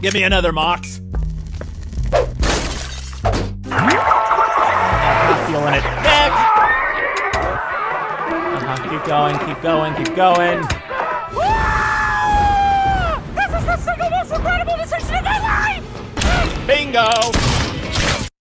Give me another Mox. Not feeling it. Next! Uh-huh. Keep going, keep going, keep going. This is the single most regrettable decision of my life! Bingo!